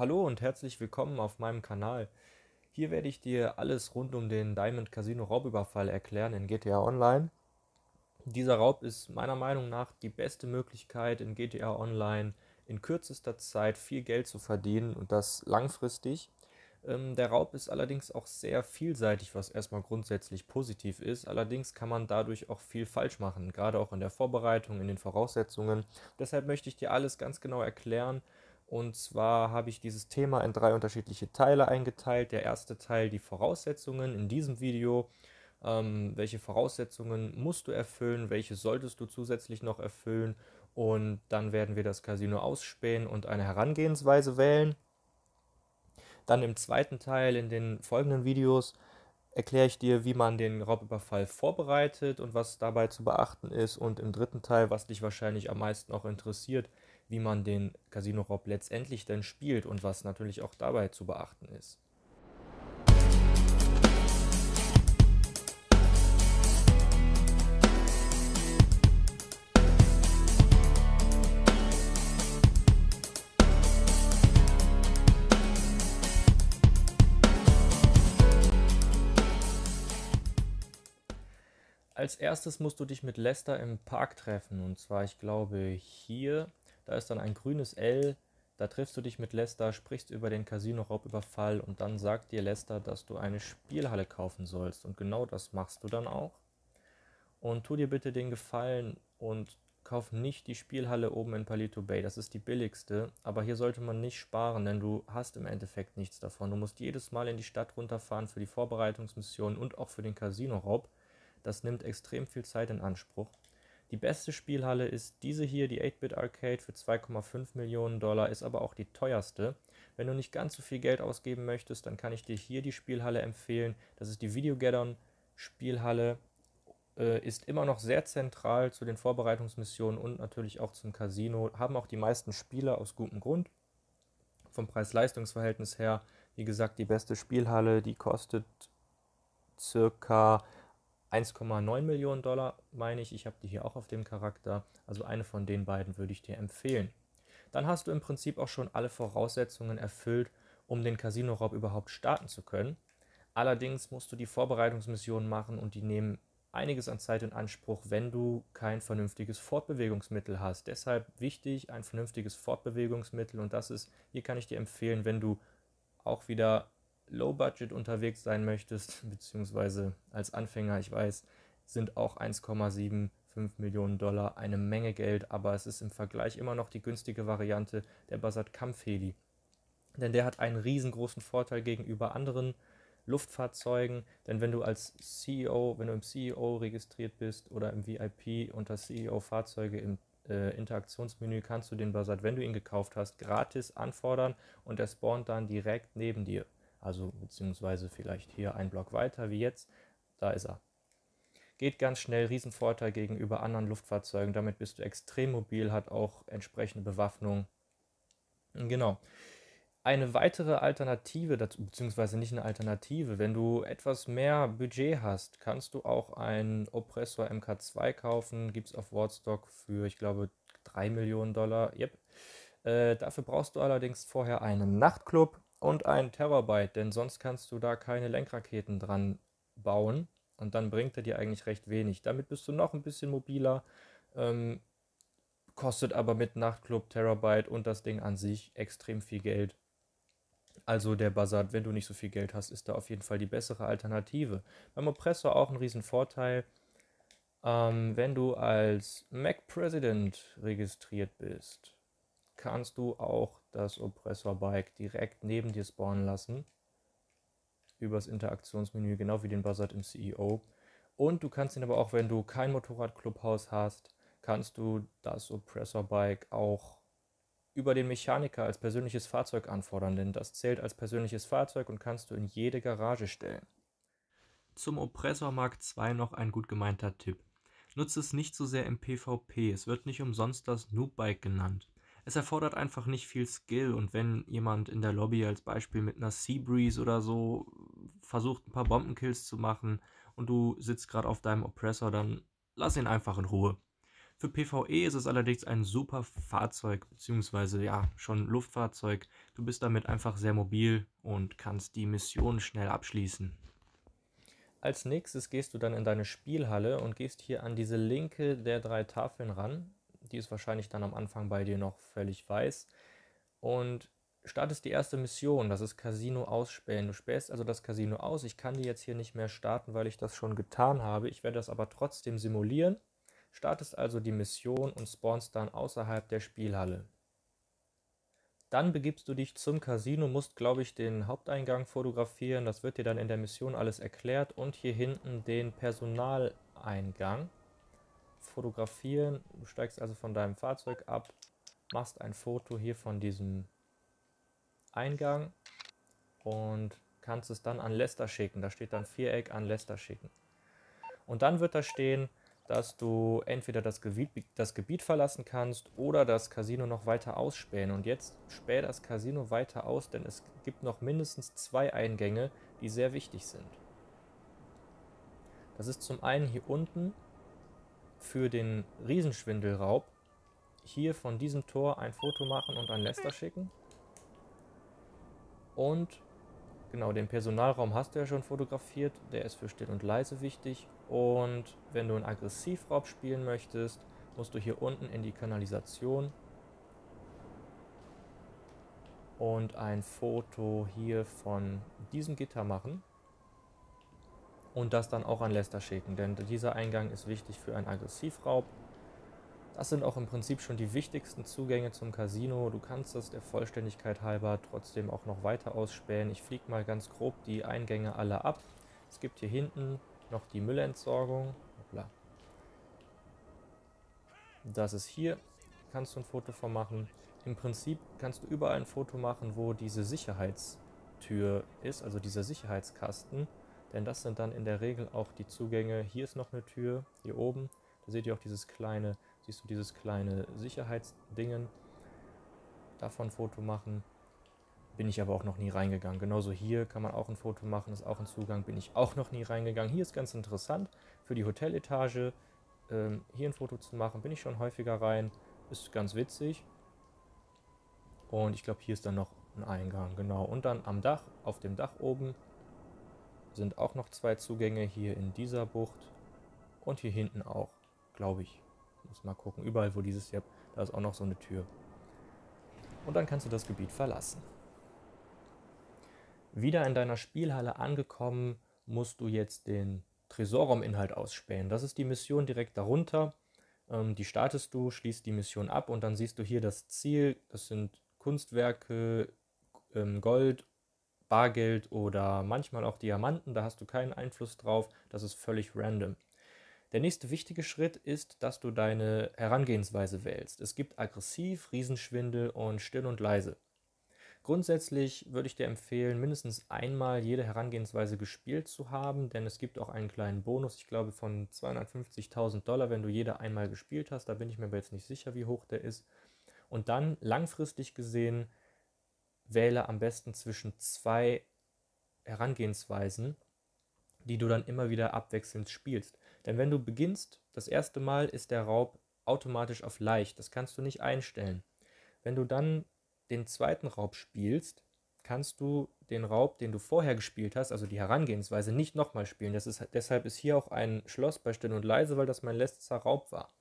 Hallo und herzlich willkommen auf meinem Kanal. Hier werde ich dir alles rund um den Diamond Casino Raubüberfall erklären in GTA Online. Dieser Raub ist meiner Meinung nach die beste Möglichkeit in GTA Online in kürzester Zeit viel Geld zu verdienen und das langfristig. Ähm, der Raub ist allerdings auch sehr vielseitig, was erstmal grundsätzlich positiv ist. Allerdings kann man dadurch auch viel falsch machen, gerade auch in der Vorbereitung, in den Voraussetzungen. Deshalb möchte ich dir alles ganz genau erklären. Und zwar habe ich dieses Thema in drei unterschiedliche Teile eingeteilt. Der erste Teil die Voraussetzungen in diesem Video. Ähm, welche Voraussetzungen musst du erfüllen, welche solltest du zusätzlich noch erfüllen und dann werden wir das Casino ausspähen und eine Herangehensweise wählen. Dann im zweiten Teil in den folgenden Videos erkläre ich dir, wie man den Raubüberfall vorbereitet und was dabei zu beachten ist. Und im dritten Teil, was dich wahrscheinlich am meisten auch interessiert, wie man den Casino-Raub letztendlich dann spielt und was natürlich auch dabei zu beachten ist. Als erstes musst du dich mit Lester im Park treffen. Und zwar, ich glaube, hier, da ist dann ein grünes L. Da triffst du dich mit Lester, sprichst über den Casino-Raubüberfall und dann sagt dir Lester, dass du eine Spielhalle kaufen sollst. Und genau das machst du dann auch. Und tu dir bitte den Gefallen und kauf nicht die Spielhalle oben in Palito Bay. Das ist die billigste, aber hier sollte man nicht sparen, denn du hast im Endeffekt nichts davon. Du musst jedes Mal in die Stadt runterfahren für die Vorbereitungsmission und auch für den Casino-Raub. Das nimmt extrem viel Zeit in Anspruch. Die beste Spielhalle ist diese hier, die 8-Bit Arcade für 2,5 Millionen Dollar, ist aber auch die teuerste. Wenn du nicht ganz so viel Geld ausgeben möchtest, dann kann ich dir hier die Spielhalle empfehlen. Das ist die Videogaddon Spielhalle. Äh, ist immer noch sehr zentral zu den Vorbereitungsmissionen und natürlich auch zum Casino. Haben auch die meisten Spieler aus gutem Grund. Vom Preis-Leistungs-Verhältnis her, wie gesagt, die beste Spielhalle, die kostet circa 1,9 Millionen Dollar, meine ich. Ich habe die hier auch auf dem Charakter. Also eine von den beiden würde ich dir empfehlen. Dann hast du im Prinzip auch schon alle Voraussetzungen erfüllt, um den Casino-Raub überhaupt starten zu können. Allerdings musst du die Vorbereitungsmissionen machen und die nehmen einiges an Zeit in Anspruch, wenn du kein vernünftiges Fortbewegungsmittel hast. Deshalb wichtig, ein vernünftiges Fortbewegungsmittel und das ist, hier kann ich dir empfehlen, wenn du auch wieder Low Budget unterwegs sein möchtest, beziehungsweise als Anfänger, ich weiß, sind auch 1,75 Millionen Dollar eine Menge Geld, aber es ist im Vergleich immer noch die günstige Variante der Basat Kampfheli. Denn der hat einen riesengroßen Vorteil gegenüber anderen Luftfahrzeugen, denn wenn du als CEO, wenn du im CEO registriert bist oder im VIP unter CEO Fahrzeuge im äh, Interaktionsmenü kannst du den Basat, wenn du ihn gekauft hast, gratis anfordern und der spawnt dann direkt neben dir also beziehungsweise vielleicht hier ein Block weiter wie jetzt, da ist er. Geht ganz schnell, Riesenvorteil gegenüber anderen Luftfahrzeugen, damit bist du extrem mobil, hat auch entsprechende Bewaffnung. Genau. Eine weitere Alternative, dazu, beziehungsweise nicht eine Alternative, wenn du etwas mehr Budget hast, kannst du auch einen Oppressor MK2 kaufen, gibt es auf Wardstock für, ich glaube, 3 Millionen Dollar. Yep. Äh, dafür brauchst du allerdings vorher einen Nachtclub und ein Terabyte, denn sonst kannst du da keine Lenkraketen dran bauen und dann bringt er dir eigentlich recht wenig. Damit bist du noch ein bisschen mobiler, ähm, kostet aber mit Nachtclub, Terabyte und das Ding an sich extrem viel Geld. Also der Buzzard, wenn du nicht so viel Geld hast, ist da auf jeden Fall die bessere Alternative. Beim Oppressor auch ein riesen Vorteil. Ähm, wenn du als Mac President registriert bist, kannst du auch das Oppressor-Bike direkt neben dir spawnen lassen. Übers Interaktionsmenü, genau wie den Buzzard im CEO. Und du kannst ihn aber auch, wenn du kein Motorrad-Clubhaus hast, kannst du das Oppressor-Bike auch über den Mechaniker als persönliches Fahrzeug anfordern, denn das zählt als persönliches Fahrzeug und kannst du in jede Garage stellen. Zum Oppressor Mark II noch ein gut gemeinter Tipp. Nutze es nicht so sehr im PvP, es wird nicht umsonst das Noob-Bike genannt es erfordert einfach nicht viel Skill und wenn jemand in der Lobby als Beispiel mit einer Seabreeze oder so versucht, ein paar Bombenkills zu machen und du sitzt gerade auf deinem Oppressor, dann lass ihn einfach in Ruhe. Für PvE ist es allerdings ein super Fahrzeug, beziehungsweise ja, schon Luftfahrzeug. Du bist damit einfach sehr mobil und kannst die Mission schnell abschließen. Als nächstes gehst du dann in deine Spielhalle und gehst hier an diese linke der drei Tafeln ran. Die ist wahrscheinlich dann am Anfang bei dir noch völlig weiß. Und startest die erste Mission, das ist Casino ausspähen. Du spähst also das Casino aus. Ich kann die jetzt hier nicht mehr starten, weil ich das schon getan habe. Ich werde das aber trotzdem simulieren. Startest also die Mission und spawnst dann außerhalb der Spielhalle. Dann begibst du dich zum Casino, musst, glaube ich, den Haupteingang fotografieren. Das wird dir dann in der Mission alles erklärt. Und hier hinten den Personaleingang fotografieren. Du steigst also von deinem Fahrzeug ab, machst ein Foto hier von diesem Eingang und kannst es dann an Lester schicken. Da steht dann Viereck an Lester schicken. Und dann wird da stehen, dass du entweder das Gebiet, das Gebiet verlassen kannst oder das Casino noch weiter ausspähen. Und jetzt späh das Casino weiter aus, denn es gibt noch mindestens zwei Eingänge, die sehr wichtig sind. Das ist zum einen hier unten für den Riesenschwindelraub. Hier von diesem Tor ein Foto machen und an Lester schicken. Und genau, den Personalraum hast du ja schon fotografiert. Der ist für still und leise wichtig. Und wenn du einen Aggressivraub spielen möchtest, musst du hier unten in die Kanalisation und ein Foto hier von diesem Gitter machen und das dann auch an Lester schicken, denn dieser Eingang ist wichtig für einen Aggressivraub. Das sind auch im Prinzip schon die wichtigsten Zugänge zum Casino. Du kannst das der Vollständigkeit halber trotzdem auch noch weiter ausspähen. Ich fliege mal ganz grob die Eingänge alle ab. Es gibt hier hinten noch die Müllentsorgung. Hoppla. Das ist hier, kannst du ein Foto von machen. Im Prinzip kannst du überall ein Foto machen, wo diese Sicherheitstür ist, also dieser Sicherheitskasten. Denn das sind dann in der Regel auch die Zugänge. Hier ist noch eine Tür, hier oben. Da seht ihr auch dieses kleine, siehst du dieses kleine Sicherheitsdingen. Davon Foto machen. Bin ich aber auch noch nie reingegangen. Genauso hier kann man auch ein Foto machen, ist auch ein Zugang, bin ich auch noch nie reingegangen. Hier ist ganz interessant für die Hoteletage ähm, hier ein Foto zu machen, bin ich schon häufiger rein. Ist ganz witzig. Und ich glaube, hier ist dann noch ein Eingang, genau. Und dann am Dach, auf dem Dach oben, sind auch noch zwei Zugänge hier in dieser Bucht. Und hier hinten auch, glaube ich. Muss mal gucken. Überall, wo dieses hier, da ist auch noch so eine Tür. Und dann kannst du das Gebiet verlassen. Wieder in deiner Spielhalle angekommen, musst du jetzt den Tresorraum-Inhalt ausspähen. Das ist die Mission direkt darunter. Ähm, die startest du, schließt die Mission ab und dann siehst du hier das Ziel. Das sind Kunstwerke, ähm, Gold, Bargeld oder manchmal auch Diamanten. Da hast du keinen Einfluss drauf. Das ist völlig random. Der nächste wichtige Schritt ist, dass du deine Herangehensweise wählst. Es gibt aggressiv, Riesenschwindel und still und leise. Grundsätzlich würde ich dir empfehlen, mindestens einmal jede Herangehensweise gespielt zu haben, denn es gibt auch einen kleinen Bonus, ich glaube von 250.000 Dollar, wenn du jede einmal gespielt hast. Da bin ich mir aber jetzt nicht sicher, wie hoch der ist. Und dann langfristig gesehen, wähle am besten zwischen zwei Herangehensweisen, die du dann immer wieder abwechselnd spielst. Denn wenn du beginnst, das erste Mal ist der Raub automatisch auf leicht. Das kannst du nicht einstellen. Wenn du dann den zweiten Raub spielst, kannst du den Raub, den du vorher gespielt hast, also die Herangehensweise, nicht nochmal spielen. Das ist, deshalb ist hier auch ein Schloss bei Still und Leise, weil das mein letzter Raub war.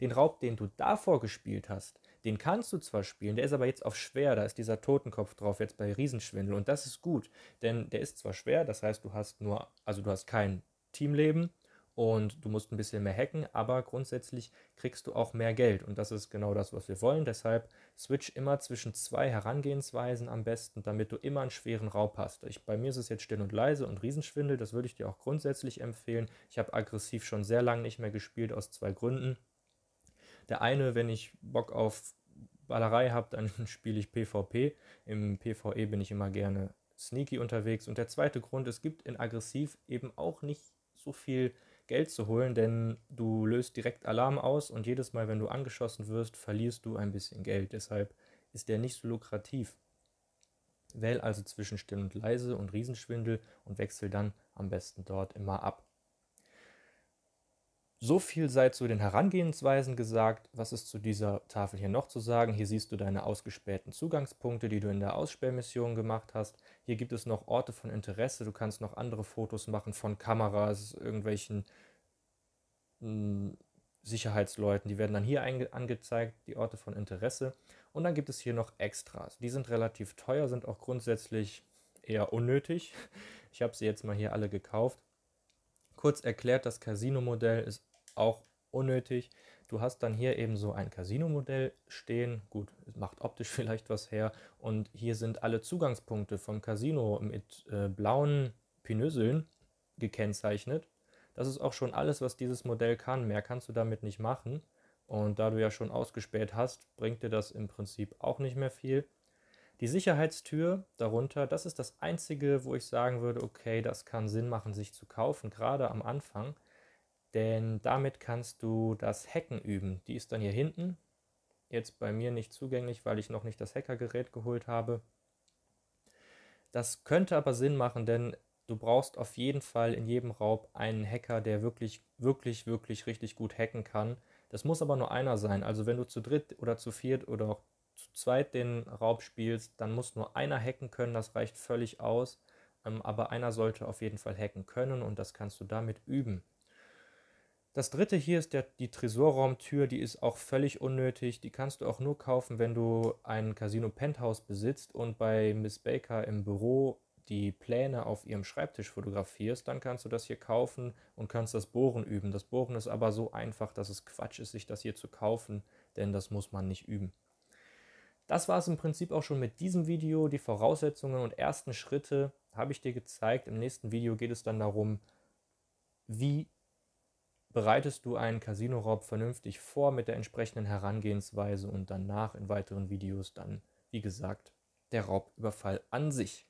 Den Raub, den du davor gespielt hast, den kannst du zwar spielen, der ist aber jetzt auf schwer, da ist dieser Totenkopf drauf, jetzt bei Riesenschwindel. Und das ist gut, denn der ist zwar schwer, das heißt, du hast nur, also du hast kein Teamleben, und du musst ein bisschen mehr hacken, aber grundsätzlich kriegst du auch mehr Geld und das ist genau das, was wir wollen. Deshalb switch immer zwischen zwei Herangehensweisen am besten, damit du immer einen schweren Raub hast. Ich, bei mir ist es jetzt still und leise und Riesenschwindel, das würde ich dir auch grundsätzlich empfehlen. Ich habe aggressiv schon sehr lange nicht mehr gespielt aus zwei Gründen. Der eine, wenn ich Bock auf Ballerei habe, dann spiele ich PvP. Im PvE bin ich immer gerne sneaky unterwegs. Und der zweite Grund, es gibt in aggressiv eben auch nicht so viel Geld zu holen, denn du löst direkt Alarm aus und jedes Mal, wenn du angeschossen wirst, verlierst du ein bisschen Geld. Deshalb ist der nicht so lukrativ. Wähl also zwischen still und leise und Riesenschwindel und wechsel dann am besten dort immer ab. So viel sei zu den Herangehensweisen gesagt. Was ist zu dieser Tafel hier noch zu sagen? Hier siehst du deine ausgespähten Zugangspunkte, die du in der Aussperrmission gemacht hast. Hier gibt es noch Orte von Interesse. Du kannst noch andere Fotos machen von Kameras, irgendwelchen hm, Sicherheitsleuten. Die werden dann hier angezeigt, die Orte von Interesse. Und dann gibt es hier noch Extras. Die sind relativ teuer, sind auch grundsätzlich eher unnötig. Ich habe sie jetzt mal hier alle gekauft. Kurz erklärt, das Casino-Modell ist auch unnötig. Du hast dann hier eben so ein Casino-Modell stehen. Gut, macht optisch vielleicht was her. Und hier sind alle Zugangspunkte vom Casino mit äh, blauen Pinöseln gekennzeichnet. Das ist auch schon alles, was dieses Modell kann. Mehr kannst du damit nicht machen. Und da du ja schon ausgespäht hast, bringt dir das im Prinzip auch nicht mehr viel. Die Sicherheitstür darunter, das ist das Einzige, wo ich sagen würde, okay, das kann Sinn machen, sich zu kaufen, gerade am Anfang. Denn damit kannst du das Hacken üben. Die ist dann hier hinten. Jetzt bei mir nicht zugänglich, weil ich noch nicht das Hackergerät geholt habe. Das könnte aber Sinn machen, denn du brauchst auf jeden Fall in jedem Raub einen Hacker, der wirklich, wirklich, wirklich richtig gut hacken kann. Das muss aber nur einer sein. Also wenn du zu dritt oder zu viert oder auch zu zweit den Raub spielst, dann muss nur einer hacken können. Das reicht völlig aus. Ähm, aber einer sollte auf jeden Fall hacken können und das kannst du damit üben. Das dritte hier ist der, die Tresorraumtür, die ist auch völlig unnötig. Die kannst du auch nur kaufen, wenn du ein Casino Penthouse besitzt und bei Miss Baker im Büro die Pläne auf ihrem Schreibtisch fotografierst, dann kannst du das hier kaufen und kannst das Bohren üben. Das Bohren ist aber so einfach, dass es Quatsch ist, sich das hier zu kaufen, denn das muss man nicht üben. Das war es im Prinzip auch schon mit diesem Video. Die Voraussetzungen und ersten Schritte habe ich dir gezeigt. Im nächsten Video geht es dann darum, wie bereitest du einen Casino-Raub vernünftig vor mit der entsprechenden Herangehensweise und danach in weiteren Videos dann, wie gesagt, der Raubüberfall an sich.